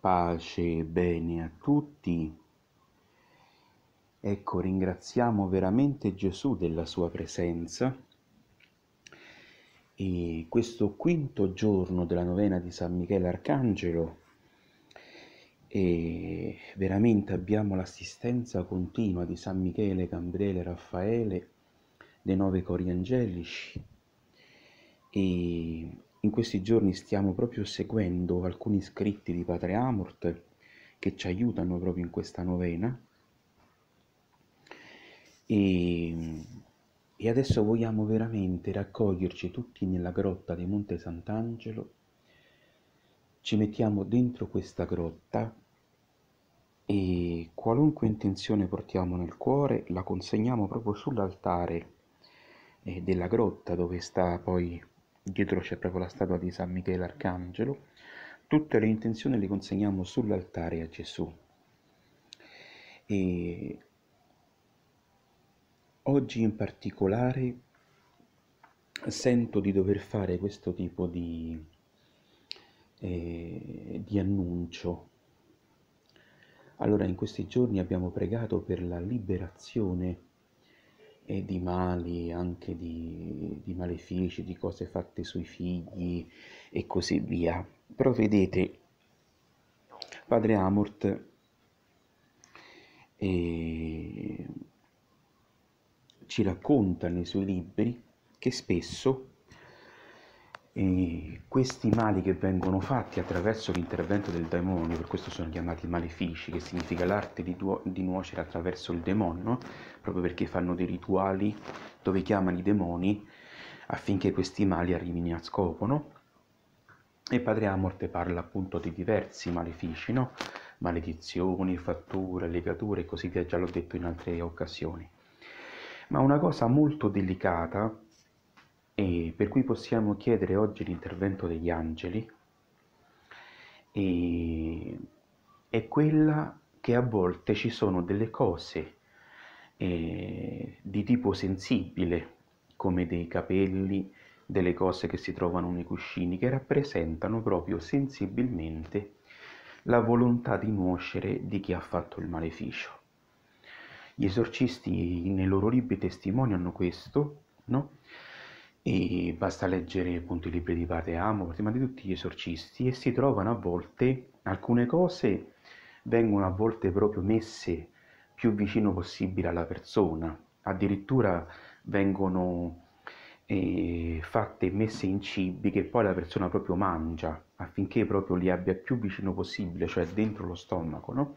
Pace e bene a tutti. Ecco, ringraziamo veramente Gesù della sua presenza e questo quinto giorno della novena di San Michele Arcangelo e veramente abbiamo l'assistenza continua di San Michele, Gabriele, Raffaele, dei nove cori angelici e in questi giorni stiamo proprio seguendo alcuni scritti di Padre Amort che ci aiutano proprio in questa novena. E, e adesso vogliamo veramente raccoglierci tutti nella grotta di Monte Sant'Angelo, ci mettiamo dentro questa grotta e qualunque intenzione portiamo nel cuore la consegniamo proprio sull'altare eh, della grotta dove sta poi dietro c'è proprio la statua di San Michele Arcangelo, tutte le intenzioni le consegniamo sull'altare a Gesù. E oggi in particolare sento di dover fare questo tipo di, eh, di annuncio. Allora in questi giorni abbiamo pregato per la liberazione e di mali, anche di, di malefici, di cose fatte sui figli e così via. Però vedete, padre Amort eh, ci racconta nei suoi libri che spesso e questi mali che vengono fatti attraverso l'intervento del demonio, per questo sono chiamati malefici, che significa l'arte di, du- di nuocere attraverso il demonio, proprio perché fanno dei rituali dove chiamano i demoni affinché questi mali arrivino a scopo. No? E Padre Amorte parla appunto di diversi malefici, no? maledizioni, fatture, legature e così via, già l'ho detto in altre occasioni. Ma una cosa molto delicata e per cui possiamo chiedere oggi l'intervento degli angeli è quella che a volte ci sono delle cose eh, di tipo sensibile, come dei capelli, delle cose che si trovano nei cuscini, che rappresentano proprio sensibilmente la volontà di nuocere di chi ha fatto il maleficio. Gli esorcisti nei loro libri testimoniano questo, no? E basta leggere appunto i libri di Padre Amo, ma di tutti gli esorcisti e si trovano a volte alcune cose vengono a volte proprio messe più vicino possibile alla persona, addirittura vengono eh, fatte messe in cibi che poi la persona proprio mangia affinché proprio li abbia più vicino possibile, cioè dentro lo stomaco, no?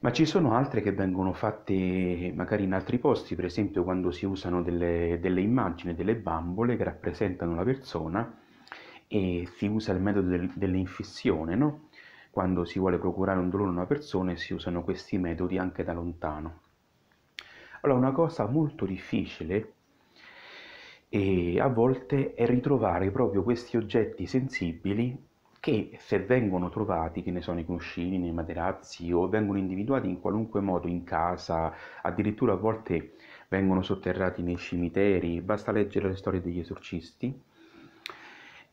Ma ci sono altre che vengono fatte magari in altri posti, per esempio quando si usano delle, delle immagini, delle bambole che rappresentano la persona e si usa il metodo del, dell'infissione, no? Quando si vuole procurare un dolore a una persona si usano questi metodi anche da lontano. Allora, una cosa molto difficile e a volte è ritrovare proprio questi oggetti sensibili che se vengono trovati, che ne sono i cuscini, nei materazzi o vengono individuati in qualunque modo in casa, addirittura a volte vengono sotterrati nei cimiteri, basta leggere le storie degli esorcisti,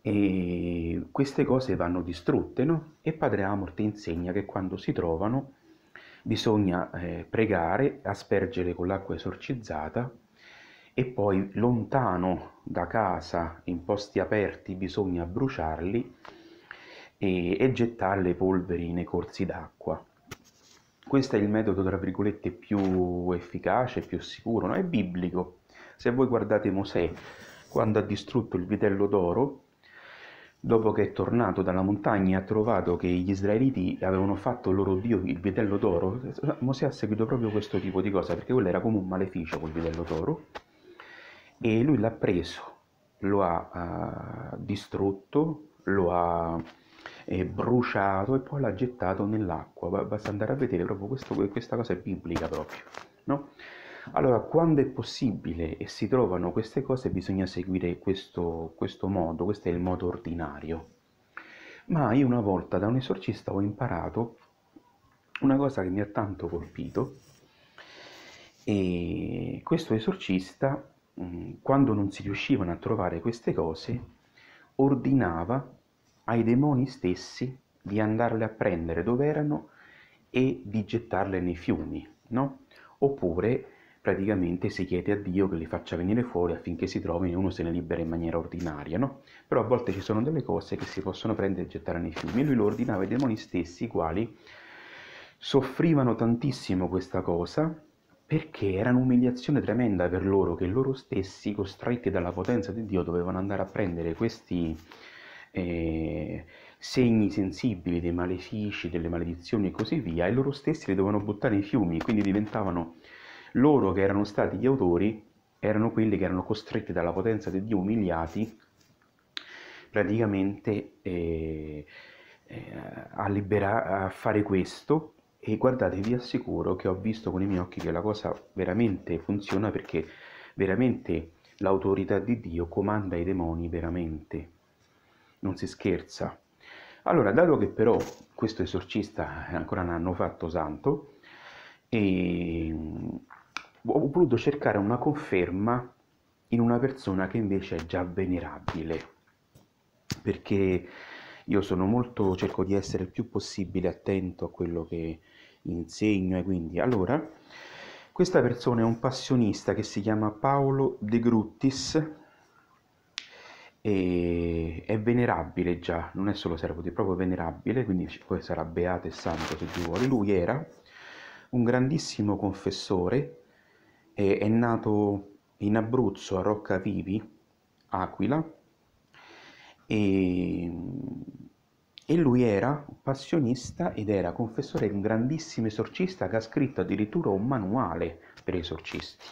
e queste cose vanno distrutte, no? E Padre Amorte insegna che quando si trovano bisogna eh, pregare, aspergere con l'acqua esorcizzata e poi lontano da casa, in posti aperti, bisogna bruciarli e, e gettare le polveri nei corsi d'acqua. Questo è il metodo, tra virgolette, più efficace, più sicuro, no? è biblico. Se voi guardate Mosè, quando ha distrutto il vitello d'oro, dopo che è tornato dalla montagna e ha trovato che gli israeliti avevano fatto il loro dio il vitello d'oro, Mosè ha seguito proprio questo tipo di cosa, perché quello era come un maleficio quel vitello d'oro, e lui l'ha preso, lo ha uh, distrutto, lo ha eh, bruciato e poi l'ha gettato nell'acqua. Basta andare a vedere proprio questo, questa cosa è biblica proprio, no? Allora, quando è possibile e si trovano queste cose, bisogna seguire questo, questo modo, questo è il modo ordinario. Ma io una volta da un esorcista ho imparato una cosa che mi ha tanto colpito e questo esorcista, quando non si riuscivano a trovare queste cose, ordinava ai demoni stessi di andarle a prendere dove erano e di gettarle nei fiumi, no? Oppure praticamente si chiede a Dio che li faccia venire fuori affinché si trovino e uno se ne libera in maniera ordinaria, no? Però a volte ci sono delle cose che si possono prendere e gettare nei fiumi. E lui lo ordinava ai demoni stessi, i quali soffrivano tantissimo questa cosa perché era un'umiliazione tremenda per loro che loro stessi, costretti dalla potenza di Dio, dovevano andare a prendere questi eh, segni sensibili dei malefici, delle maledizioni e così via, e loro stessi li dovevano buttare nei fiumi, quindi diventavano loro che erano stati gli autori, erano quelli che erano costretti dalla potenza di Dio, umiliati, praticamente eh, eh, a, libera- a fare questo e guardate, vi assicuro che ho visto con i miei occhi che la cosa veramente funziona perché veramente l'autorità di Dio comanda i demoni veramente. Non si scherza. Allora, dato che però questo esorcista ancora non hanno fatto santo, e ho voluto cercare una conferma in una persona che invece è già venerabile, perché io sono molto, cerco di essere il più possibile attento a quello che insegno e quindi allora questa persona è un passionista che si chiama Paolo De Gruttis e è venerabile già, non è solo servo di proprio venerabile, quindi poi sarà beato e santo se Dio vuole. Lui era un grandissimo confessore, è nato in Abruzzo a Roccavivi, Aquila, e e lui era passionista ed era confessore un grandissimo esorcista che ha scritto addirittura un manuale per esorcisti.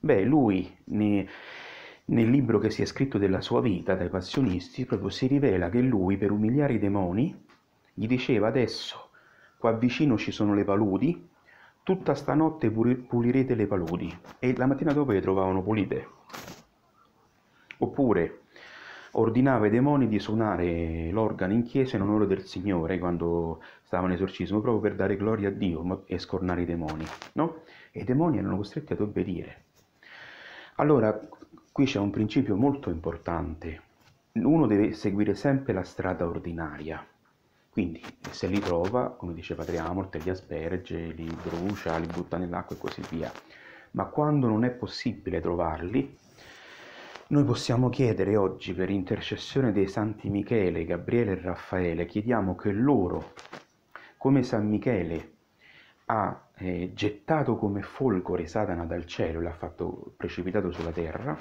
Beh, lui ne, nel libro che si è scritto della sua vita dai passionisti proprio si rivela che lui per umiliare i demoni gli diceva adesso qua vicino ci sono le paludi, tutta stanotte pulirete le paludi e la mattina dopo le trovavano pulite. Oppure ordinava ai demoni di suonare l'organo in chiesa in onore del Signore quando stava in esorcismo, proprio per dare gloria a Dio e scornare i demoni, no? E i demoni erano costretti ad obbedire. Allora, qui c'è un principio molto importante. Uno deve seguire sempre la strada ordinaria. Quindi, se li trova, come dice Padre Amort, li asperge, li brucia, li butta nell'acqua e così via. Ma quando non è possibile trovarli, noi possiamo chiedere oggi per intercessione dei santi Michele, Gabriele e Raffaele, chiediamo che loro, come San Michele, ha eh, gettato come folgore Satana dal cielo e l'ha fatto precipitato sulla terra,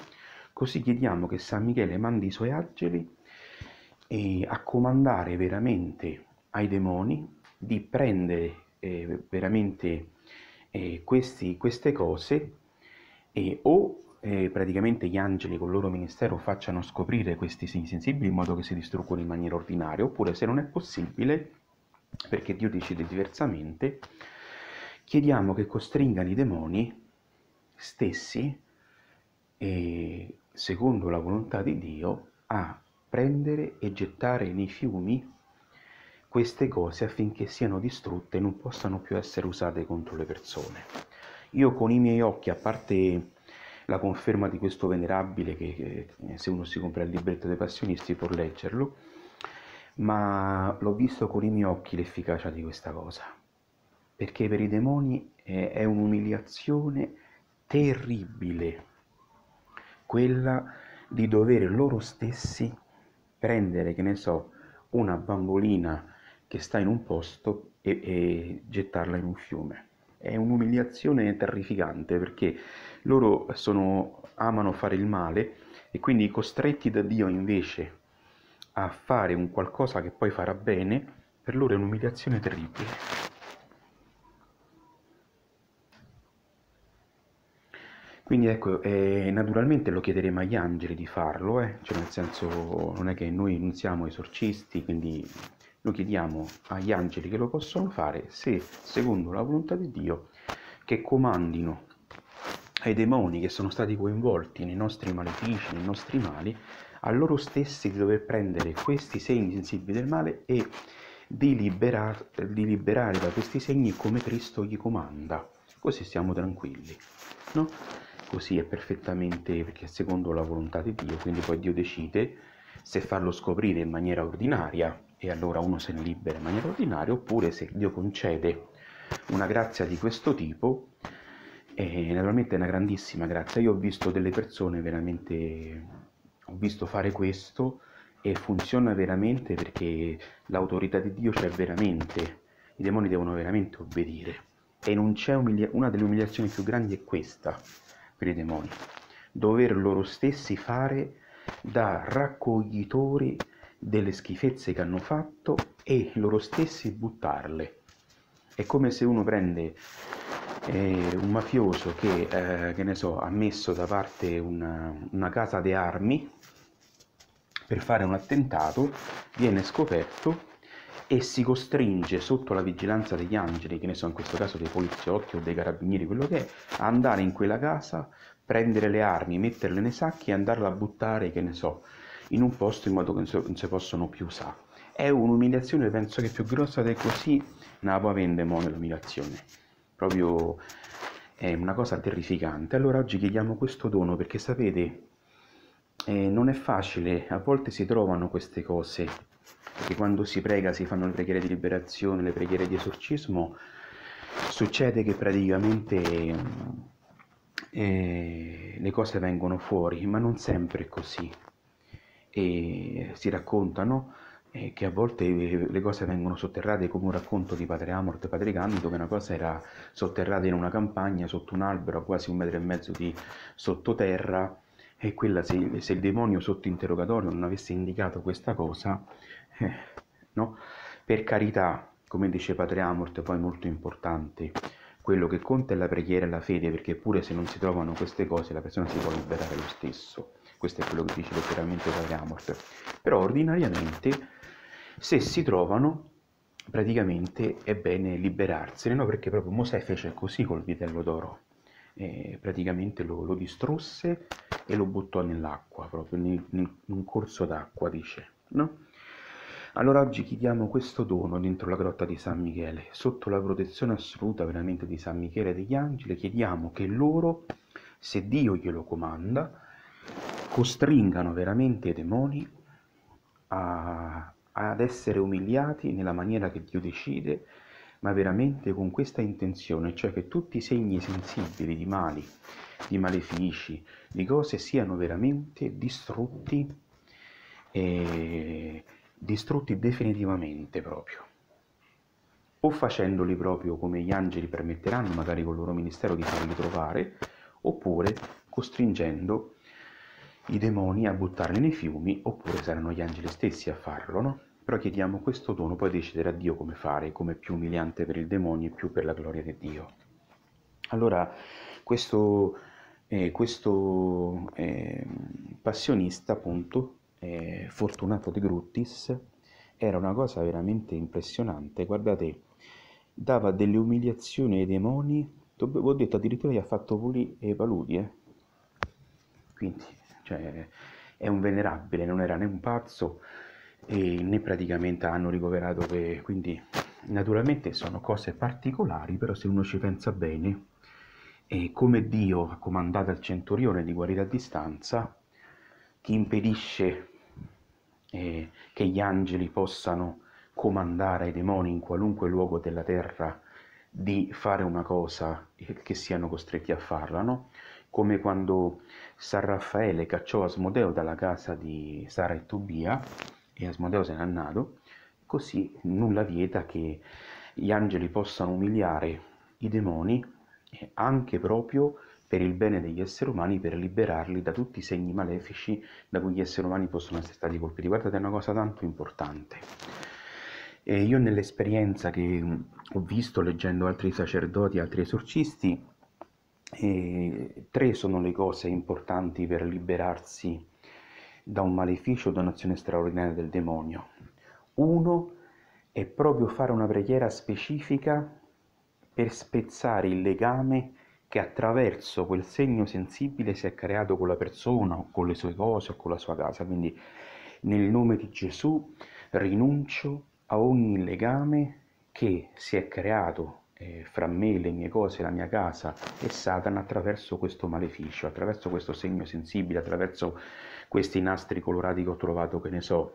così chiediamo che San Michele mandi i suoi angeli eh, a comandare veramente ai demoni di prendere eh, veramente eh, questi, queste cose e o eh, praticamente gli angeli con il loro ministero facciano scoprire questi segni sensibili in modo che si distruggono in maniera ordinaria, oppure se non è possibile, perché Dio decide diversamente, chiediamo che costringano i demoni stessi, eh, secondo la volontà di Dio, a prendere e gettare nei fiumi queste cose affinché siano distrutte e non possano più essere usate contro le persone. Io con i miei occhi, a parte la conferma di questo venerabile che, che se uno si compra il libretto dei passionisti può leggerlo, ma l'ho visto con i miei occhi l'efficacia di questa cosa, perché per i demoni è un'umiliazione terribile, quella di dover loro stessi prendere, che ne so, una bambolina che sta in un posto e, e gettarla in un fiume. È un'umiliazione terrificante perché loro sono, amano fare il male e quindi costretti da Dio invece a fare un qualcosa che poi farà bene, per loro è un'umiliazione terribile. Quindi ecco, eh, naturalmente lo chiederemo agli angeli di farlo, eh? cioè nel senso non è che noi non siamo esorcisti, quindi lo chiediamo agli angeli che lo possono fare se, secondo la volontà di Dio, che comandino ai demoni che sono stati coinvolti nei nostri malefici, nei nostri mali, a loro stessi di dover prendere questi segni sensibili del male e di, liberar, di liberare da questi segni come Cristo gli comanda. Così siamo tranquilli, no? Così è perfettamente perché è secondo la volontà di Dio, quindi poi Dio decide se farlo scoprire in maniera ordinaria e allora uno se ne libera in maniera ordinaria, oppure se Dio concede una grazia di questo tipo, e naturalmente è una grandissima grazia. Io ho visto delle persone veramente, ho visto fare questo e funziona veramente perché l'autorità di Dio c'è veramente, i demoni devono veramente obbedire. E non c'è umilia- una delle umiliazioni più grandi è questa per i demoni, dover loro stessi fare da raccoglitori delle schifezze che hanno fatto e loro stessi buttarle. È come se uno prende eh, un mafioso che, eh, che ne so, ha messo da parte una, una casa di armi per fare un attentato, viene scoperto e si costringe sotto la vigilanza degli angeli, che ne so in questo caso dei poliziotti o dei carabinieri, quello che è, a andare in quella casa, prendere le armi, metterle nei sacchi e andarle a buttare, che ne so, in un posto in modo che non si possono più usare. È un'umiliazione, penso che più grossa di così non la può vendere l'umiliazione. Proprio è una cosa terrificante. Allora oggi chiediamo questo dono perché sapete, eh, non è facile, a volte si trovano queste cose, perché quando si prega, si fanno le preghiere di liberazione, le preghiere di esorcismo, succede che praticamente eh, le cose vengono fuori, ma non sempre è così. E si raccontano eh, che a volte le cose vengono sotterrate come un racconto di Padre Amort e Padre Canni, dove una cosa era sotterrata in una campagna sotto un albero a quasi un metro e mezzo di sottoterra e quella se, se il demonio sotto interrogatorio non avesse indicato questa cosa, eh, no? Per carità, come dice Padre Amort, poi molto importante, quello che conta è la preghiera e la fede, perché pure se non si trovano queste cose la persona si può liberare lo stesso. Questo è quello che dice letteralmente Padre Amort. Però ordinariamente, se si trovano, praticamente è bene liberarsene, no? Perché proprio Mosè fece così col vitello d'oro. E praticamente lo, lo distrusse e lo buttò nell'acqua, proprio in, in un corso d'acqua, dice, no? Allora oggi chiediamo questo dono dentro la grotta di San Michele, sotto la protezione assoluta veramente di San Michele e degli angeli, chiediamo che loro, se Dio glielo comanda, costringano veramente i demoni a, ad essere umiliati nella maniera che Dio decide, ma veramente con questa intenzione, cioè che tutti i segni sensibili di mali, di malefici, di cose siano veramente distrutti e distrutti definitivamente proprio o facendoli proprio come gli angeli permetteranno magari col loro ministero di farli trovare oppure costringendo i demoni a buttarli nei fiumi oppure saranno gli angeli stessi a farlo no? Però chiediamo questo dono poi deciderà Dio come fare come più umiliante per il demonio e più per la gloria di Dio allora questo eh, questo eh, passionista, appunto, eh, Fortunato de Gruttis, era una cosa veramente impressionante. Guardate, dava delle umiliazioni ai demoni, ho detto addirittura gli ha fatto pulire i paludi, eh? quindi cioè, è un venerabile, non era né un pazzo né praticamente hanno ricoverato che quindi naturalmente sono cose particolari però se uno ci pensa bene e come Dio ha comandato al centurione di guarire a distanza, chi impedisce eh, che gli angeli possano comandare ai demoni in qualunque luogo della terra di fare una cosa e che siano costretti a farla, no? Come quando San Raffaele cacciò Asmodeo dalla casa di Sara e Tobia e Asmodeo se n'è andato, così nulla vieta che gli angeli possano umiliare i demoni anche proprio per il bene degli esseri umani, per liberarli da tutti i segni malefici da cui gli esseri umani possono essere stati colpiti. Guardate, è una cosa tanto importante. E io nell'esperienza che ho visto leggendo altri sacerdoti, altri esorcisti, eh, tre sono le cose importanti per liberarsi da un maleficio o da un'azione straordinaria del demonio. Uno è proprio fare una preghiera specifica per spezzare il legame che attraverso quel segno sensibile si è creato con la persona o con le sue cose o con la sua casa. Quindi nel nome di Gesù rinuncio a ogni legame che si è creato eh, fra me, le mie cose, la mia casa e Satana attraverso questo maleficio, attraverso questo segno sensibile, attraverso questi nastri colorati che ho trovato, che ne so,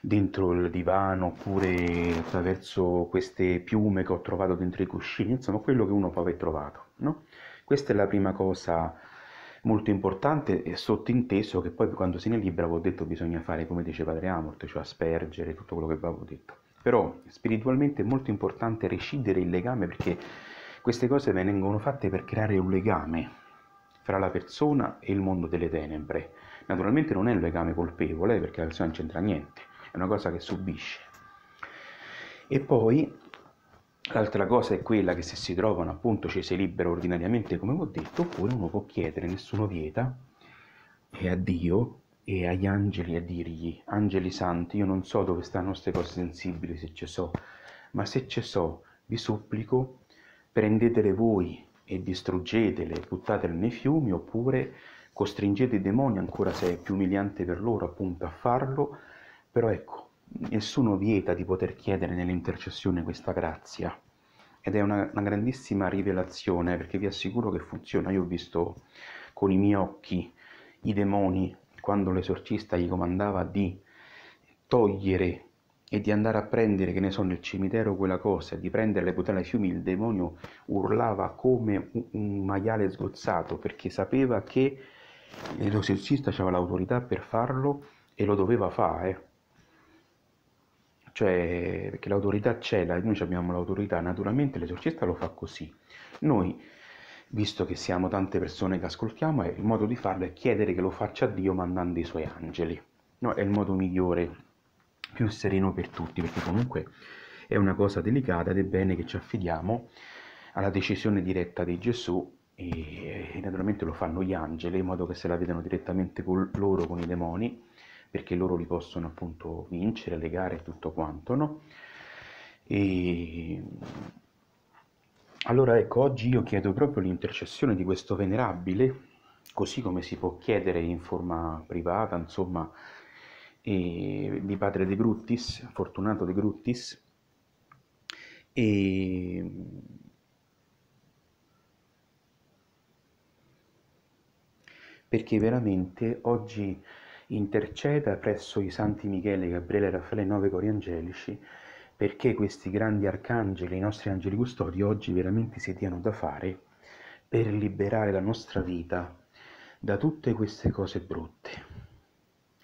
dentro il divano oppure attraverso queste piume che ho trovato dentro i cuscini, insomma quello che uno può aver trovato. No? Questa è la prima cosa molto importante e sottinteso che poi quando se ne libera avevo detto bisogna fare come dice Padre Amort, cioè aspergere tutto quello che avevo detto. Però spiritualmente è molto importante recidere il legame perché queste cose vengono fatte per creare un legame fra la persona e il mondo delle tenebre. Naturalmente non è un legame colpevole perché la persona non c'entra niente, è una cosa che subisce. E poi l'altra cosa è quella che se si trovano appunto ci si libera ordinariamente come ho detto, oppure uno può chiedere, nessuno vieta, e a Dio e agli angeli a dirgli, angeli santi, io non so dove stanno queste cose sensibili se ci so, ma se ci so, vi supplico, prendetele voi e distruggetele, buttatele nei fiumi, oppure costringete i demoni, ancora se è più umiliante per loro appunto a farlo, però ecco, nessuno vieta di poter chiedere nell'intercessione questa grazia. Ed è una, una grandissima rivelazione perché vi assicuro che funziona. Io ho visto con i miei occhi i demoni quando l'esorcista gli comandava di togliere e di andare a prendere, che ne so, nel cimitero quella cosa, di prendere le buttate ai fiumi, il demonio urlava come un maiale sgozzato perché sapeva che l'esorcista aveva l'autorità per farlo e lo doveva fare. Cioè, perché l'autorità c'è, noi abbiamo l'autorità, naturalmente l'esorcista lo fa così. Noi visto che siamo tante persone che ascoltiamo, il modo di farlo è chiedere che lo faccia Dio mandando i suoi angeli. No, è il modo migliore, più sereno per tutti, perché comunque è una cosa delicata ed è bene che ci affidiamo alla decisione diretta di Gesù e, e naturalmente lo fanno gli angeli in modo che se la vedano direttamente con loro, con i demoni, perché loro li possono appunto vincere, legare e tutto quanto, no? E allora ecco, oggi io chiedo proprio l'intercessione di questo venerabile, così come si può chiedere in forma privata, insomma, di padre De Gruttis, Fortunato De Gruttis, e perché veramente oggi interceda presso i santi Michele, Gabriele, Raffaele e nove cori angelici perché questi grandi arcangeli, i nostri angeli custodi, oggi veramente si diano da fare per liberare la nostra vita da tutte queste cose brutte.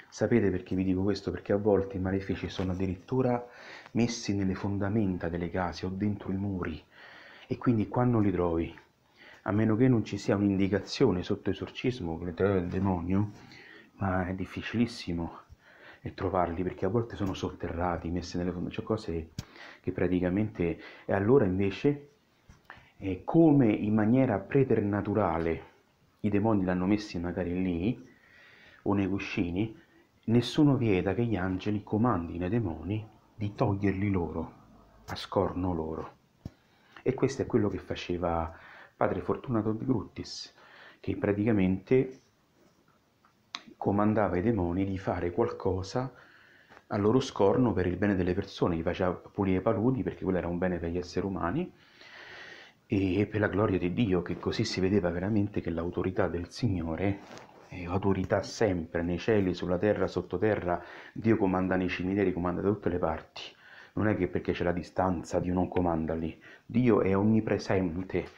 Sapete perché vi dico questo? Perché a volte i malefici sono addirittura messi nelle fondamenta delle case o dentro i muri e quindi quando li trovi, a meno che non ci sia un'indicazione sotto esorcismo che trovi del demonio, ma è difficilissimo e trovarli perché a volte sono sotterrati, messi nelle fondazioni, cioè cose che praticamente... E allora invece, eh, come in maniera preternaturale i demoni l'hanno messi magari lì o nei cuscini, nessuno vieta che gli angeli comandino ai demoni di toglierli loro, a scorno loro. E questo è quello che faceva padre Fortunato di Gruttis, che praticamente comandava ai demoni di fare qualcosa a loro scorno per il bene delle persone, gli faceva pulire i paludi perché quello era un bene per gli esseri umani e per la gloria di Dio, che così si vedeva veramente che l'autorità del Signore è autorità sempre nei cieli, sulla terra, sottoterra, Dio comanda nei cimiteri, comanda da tutte le parti. Non è che perché c'è la distanza Dio non comanda lì, Dio è onnipresente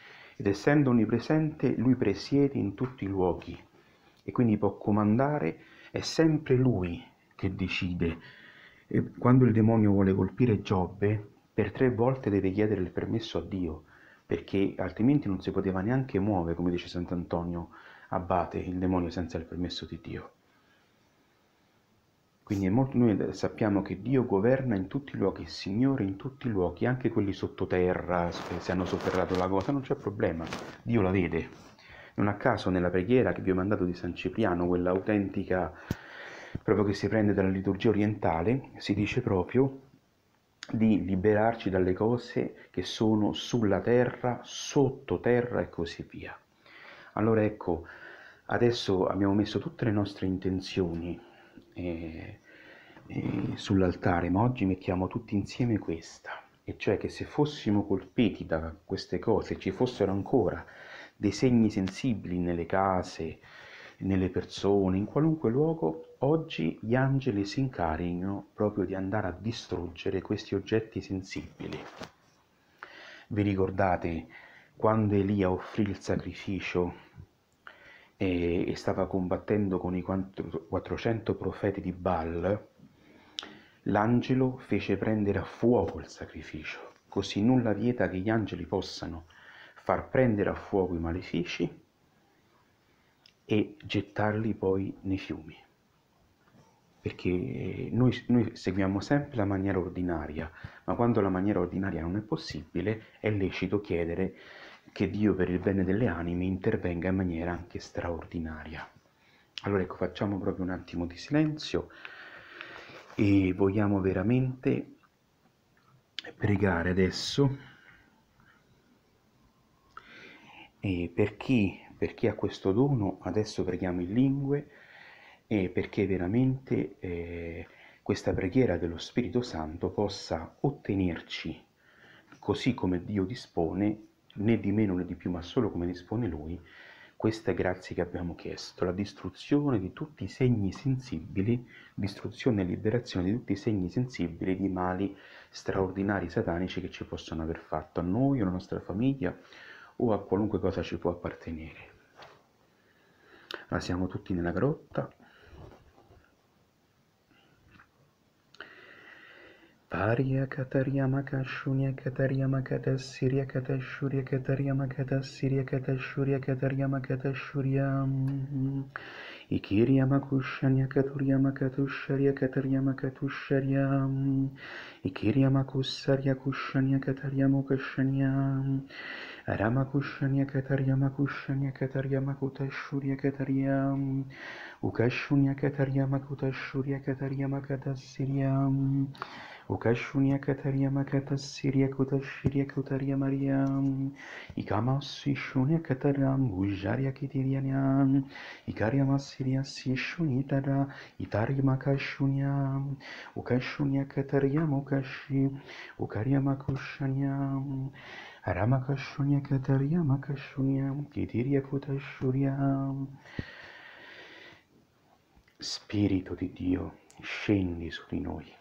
ed essendo onnipresente lui presiede in tutti i luoghi e quindi può comandare, è sempre lui che decide. E quando il demonio vuole colpire Giobbe, per tre volte deve chiedere il permesso a Dio, perché altrimenti non si poteva neanche muovere, come dice Sant'Antonio Abate, il demonio senza il permesso di Dio. Quindi molto, noi sappiamo che Dio governa in tutti i luoghi, Signore in tutti i luoghi, anche quelli sottoterra, se hanno sotterrato la cosa, non c'è problema, Dio la vede. Non a caso nella preghiera che vi ho mandato di San Cipriano, quella autentica proprio che si prende dalla liturgia orientale, si dice proprio di liberarci dalle cose che sono sulla terra, sottoterra e così via. Allora ecco, adesso abbiamo messo tutte le nostre intenzioni eh, eh, sull'altare, ma oggi mettiamo tutti insieme questa, e cioè che se fossimo colpiti da queste cose, ci fossero ancora dei segni sensibili nelle case, nelle persone, in qualunque luogo, oggi gli angeli si incaricano proprio di andare a distruggere questi oggetti sensibili. Vi ricordate quando Elia offrì il sacrificio e, stava combattendo con i 400 profeti di Baal? L'angelo fece prendere a fuoco il sacrificio, così nulla vieta che gli angeli possano far prendere a fuoco i malefici e gettarli poi nei fiumi. Perché noi, noi, seguiamo sempre la maniera ordinaria, ma quando la maniera ordinaria non è possibile è lecito chiedere che Dio per il bene delle anime intervenga in maniera anche straordinaria. Allora ecco, facciamo proprio un attimo di silenzio e vogliamo veramente pregare adesso e per chi per chi ha questo dono, adesso preghiamo in lingue e perché veramente eh, questa preghiera dello Spirito Santo possa ottenerci, così come Dio dispone, né di meno né di più, ma solo come dispone Lui, queste grazie che abbiamo chiesto, la distruzione di tutti i segni sensibili, distruzione e liberazione di tutti i segni sensibili di mali straordinari satanici che ci possono aver fatto a noi, alla nostra famiglia o a qualunque cosa ci può appartenere. Ora siamo tutti nella grotta. Paryakataryamaka Shunyakataryamagata Siryakata Shuryakataryamagata Siryakata Shuryakataryamagata Shuryam Ikiryamakushanyakaturyamagatu Sharyakataryamagatu Sharyam Ikiryamakusaryakakushanyakataryamukashanyam Ramakushanyakataryamakushanyakataryamakuta Shuryakataryam Ukashunyakataryamakuta Shuryakataryamagata Siryam Kushanya Katariyama Katasiria Kutashirya Kutaryamariam Ikamasi Shunya Kataram Bujarya Kitirianyam Ikaryama Sirya Sishunitara Itaryama Kashunyam Ukashunya Kataryam Ukashi Ukaryama Kushanyam Ramakashunya Kataryama Kashunyam Kitirya Kutashuryam Spirito di Dio, scendi su di noi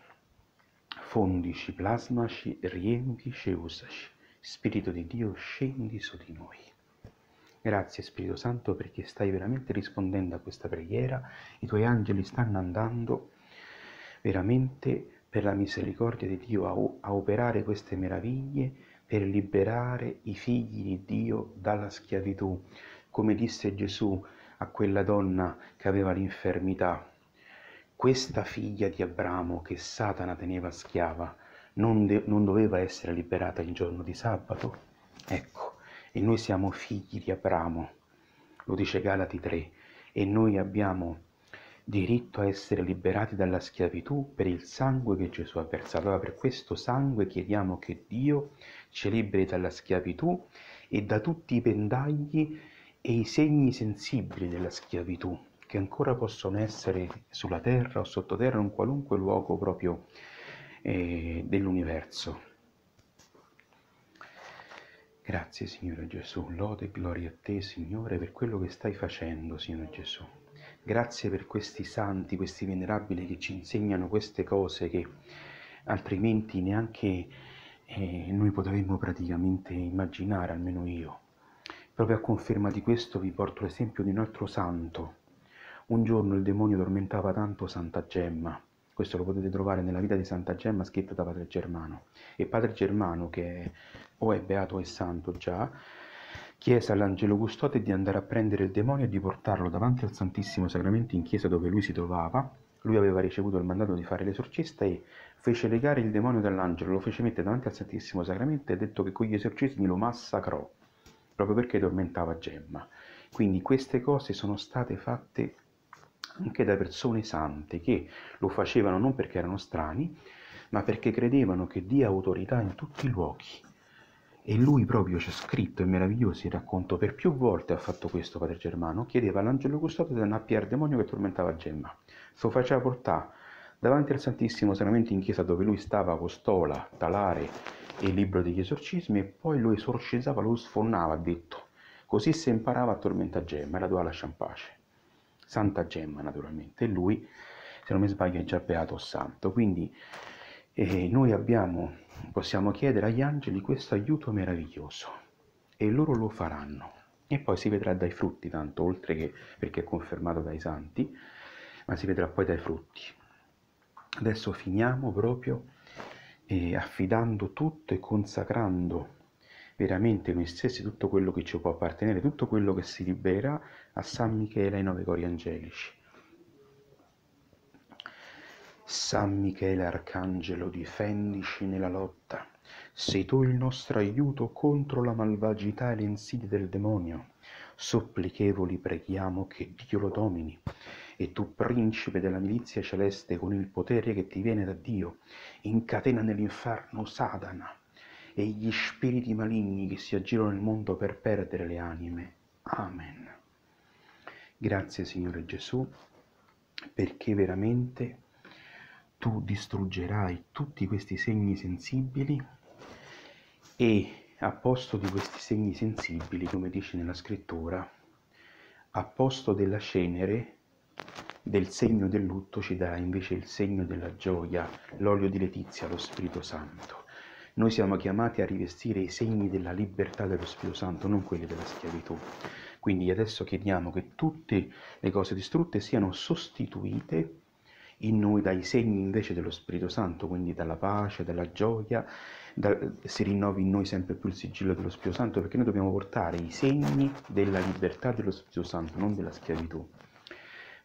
fondici, plasmaci, riempici e usaci. Spirito di Dio, scendi su di noi. Grazie Spirito Santo perché stai veramente rispondendo a questa preghiera, i tuoi angeli stanno andando veramente per la misericordia di Dio a, a operare queste meraviglie per liberare i figli di Dio dalla schiavitù, come disse Gesù a quella donna che aveva l'infermità questa figlia di Abramo che Satana teneva schiava non, de- non doveva essere liberata il giorno di sabato? Ecco, e noi siamo figli di Abramo, lo dice Galati 3, e noi abbiamo diritto a essere liberati dalla schiavitù per il sangue che Gesù ha versato. Allora per questo sangue chiediamo che Dio ci liberi dalla schiavitù e da tutti i pendagli e i segni sensibili della schiavitù che ancora possono essere sulla terra o sottoterra in qualunque luogo proprio eh, dell'universo. Grazie Signore Gesù, lode e gloria a te Signore per quello che stai facendo Signore Gesù. Grazie per questi santi, questi venerabili che ci insegnano queste cose che altrimenti neanche eh, noi potremmo praticamente immaginare, almeno io. Proprio a conferma di questo vi porto l'esempio di un altro santo, un giorno il demonio tormentava tanto Santa Gemma. Questo lo potete trovare nella vita di Santa Gemma scritta da Padre Germano. E Padre Germano, che o è beato è santo già, chiese all'angelo custode di andare a prendere il demonio e di portarlo davanti al Santissimo Sacramento in chiesa dove lui si trovava. Lui aveva ricevuto il mandato di fare l'esorcista e fece legare il demonio dall'angelo, lo fece mettere davanti al Santissimo Sacramento e ha detto che con gli esorcismi lo massacrò, proprio perché tormentava Gemma. Quindi queste cose sono state fatte anche da persone sante che lo facevano non perché erano strani, ma perché credevano che dia autorità in tutti i luoghi. E lui proprio c'è scritto, è meraviglioso il racconto, per più volte ha fatto questo Padre Germano, chiedeva all'angelo custode di andare a piare il demonio che tormentava Gemma. Lo faceva portare davanti al Santissimo Sacramento in chiesa dove lui stava con stola, talare e libro degli esorcismi e poi lo esorcizzava, lo sfonnava, ha detto. Così si imparava a tormentare Gemma e la doveva lasciare in pace. Santa Gemma naturalmente, e lui, se non mi sbaglio, è già beato santo. Quindi eh, noi abbiamo, possiamo chiedere agli angeli questo aiuto meraviglioso e loro lo faranno. E poi si vedrà dai frutti, tanto oltre che perché è confermato dai santi, ma si vedrà poi dai frutti. Adesso finiamo proprio eh, affidando tutto e consacrando veramente noi stessi tutto quello che ci può appartenere, tutto quello che si libera a San Michele e ai nove cori angelici. San Michele Arcangelo, difendici nella lotta. Sei tu il nostro aiuto contro la malvagità e le insidie del demonio. Supplichevoli preghiamo che Dio lo domini. E tu, principe della milizia celeste, con il potere che ti viene da Dio, incatena nell'inferno Satana e gli spiriti maligni che si aggirano nel mondo per perdere le anime. Amen. Grazie Signore Gesù, perché veramente tu distruggerai tutti questi segni sensibili e a posto di questi segni sensibili, come dice nella scrittura, a posto della cenere, del segno del lutto ci darà invece il segno della gioia, l'olio di letizia, lo Spirito Santo. Noi siamo chiamati a rivestire i segni della libertà dello Spirito Santo, non quelli della schiavitù. Quindi adesso chiediamo che tutte le cose distrutte siano sostituite in noi dai segni invece dello Spirito Santo, quindi dalla pace, dalla gioia, da, si rinnovi in noi sempre più il sigillo dello Spirito Santo, perché noi dobbiamo portare i segni della libertà dello Spirito Santo, non della schiavitù.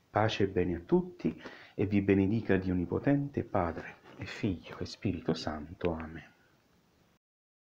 Pace e bene a tutti e vi benedica Dio Onnipotente, Padre e Figlio e Spirito Santo. Amen.